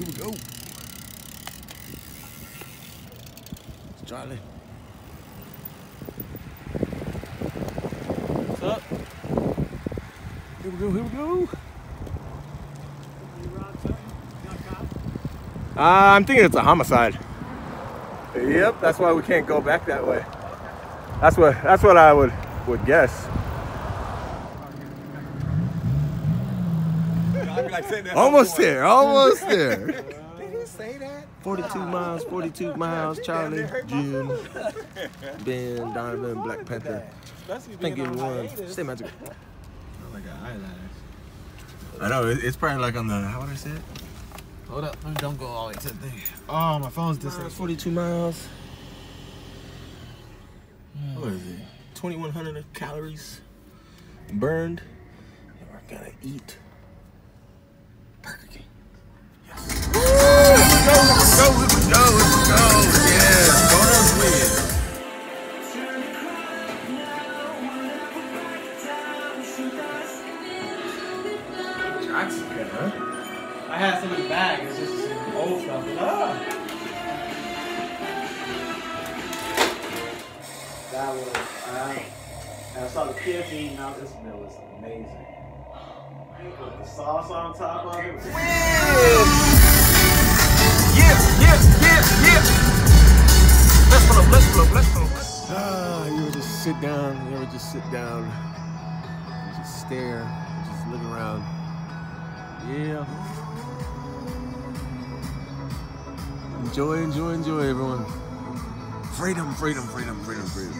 Here we go. It's Charlie. What's up? Here we go, here we go. Uh, I'm thinking it's a homicide. Yep, that's why we can't go back that way. That's what that's what I would would guess. Almost there, almost there. Did he say that? 42 miles, 42 miles, Charlie, June, Ben, Donovan, Black Panther. Thank you, everyone. Stay magical. Like an eyelash. I know, it's probably like on the, how would I say it? Hold up, let me don't go all the way to the thing. Oh, my phone's Miles, distant. 42 miles. Hmm. What is it? 2,100 calories burned. And we're gonna eat Burger King. Yes. Woo! Go, go, go, good, huh? I had some in the bag. It's just some old stuff. Ah. That was. Uh, I saw the kids eating out. This meal was amazing. Put the sauce on top of it. Yes, yes, yes, yes. Let's go, let's go, let's go. Ah, you just sit down, you just sit down, you just stare, you just look around. Yeah. Enjoy, enjoy, enjoy, everyone. Freedom, freedom, freedom, freedom, freedom.